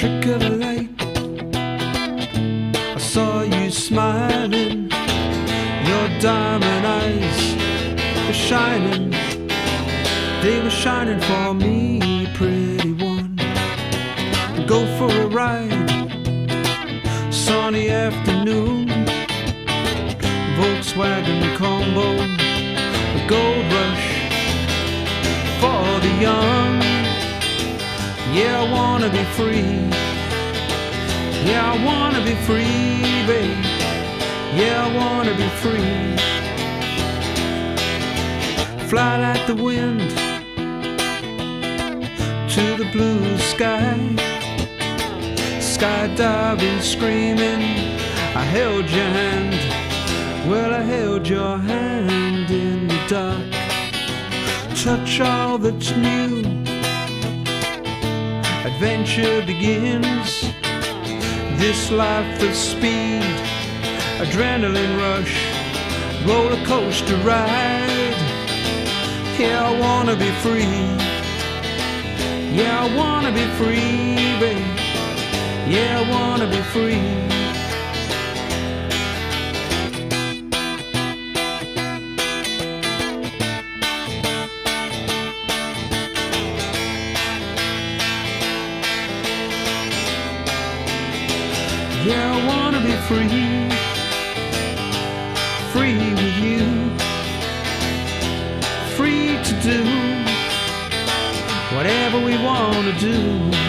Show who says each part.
Speaker 1: trick of the light. I saw you smiling, your diamond eyes were shining. They were shining for me, pretty one. Go for a ride, sunny afternoon. Volkswagen combo, a gold rush for the young. Yeah, I wanna be free. Yeah, I wanna be free, babe. Yeah, I wanna be free. Fly like the wind to the blue sky. Skydiving, screaming. I held your hand. Well, I held your hand in the dark. Touch all that's new adventure begins. This life of speed, adrenaline rush, roller coaster ride. Yeah, I wanna be free. Yeah, I wanna be free, babe. Yeah, I wanna be free. Yeah, I wanna be free, free with you, free to do whatever we wanna do.